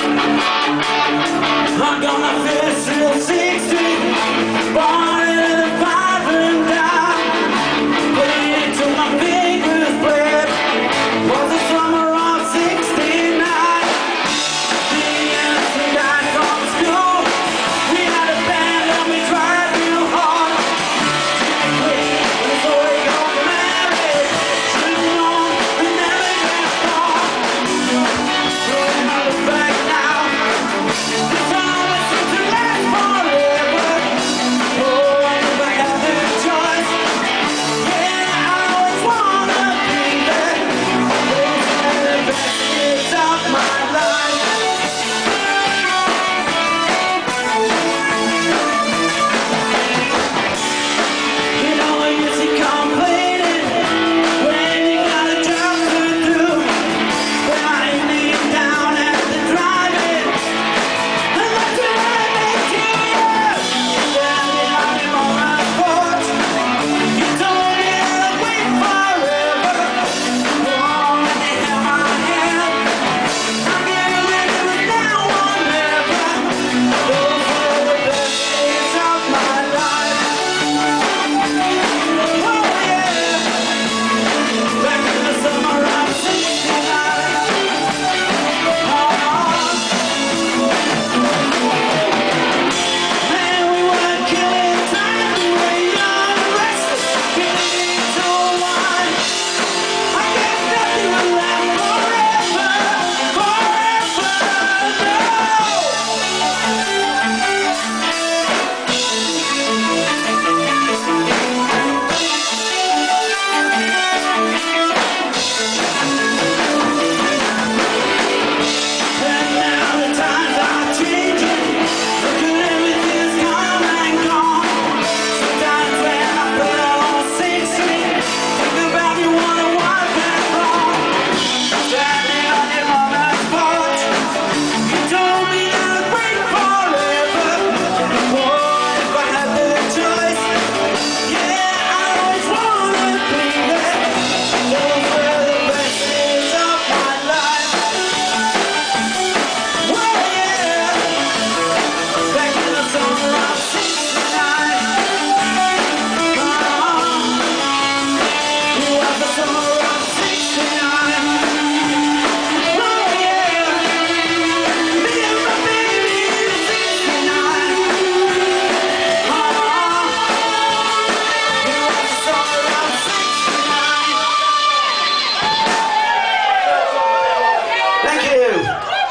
I'm